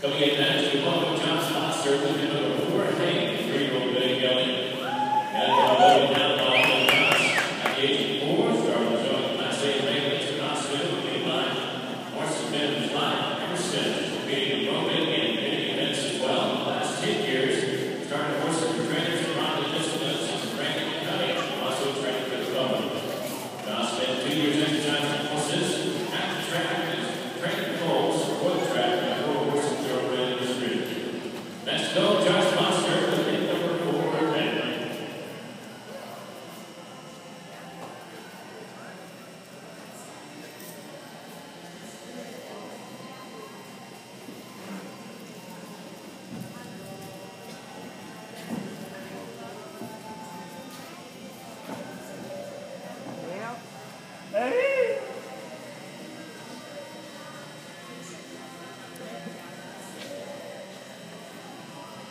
Coming in next, we welcome Josh Foster the number four, Hank, three-year-old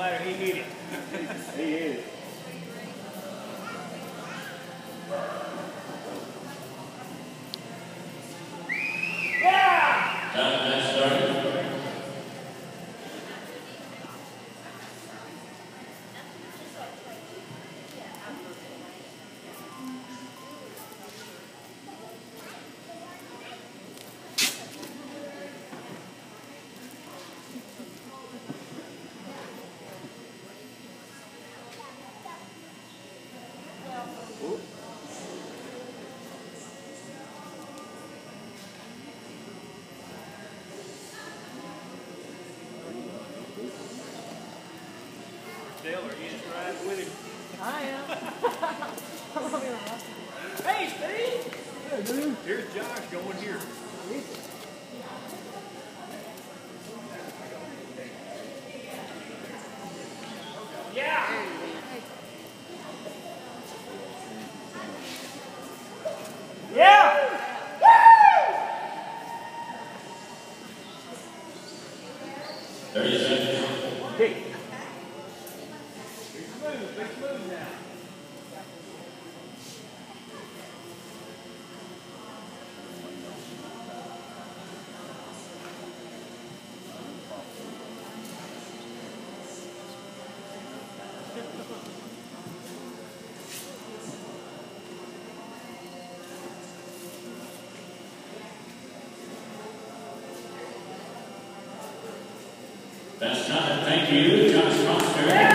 Don't matter, he hit it. He is. Time has Dale, are you just riding with him? I am. I'm gonna be lost. Hey, Steve! Here's Josh going here. Yeah! Yeah! Thirty seconds. Big Thank you, Josh Foster.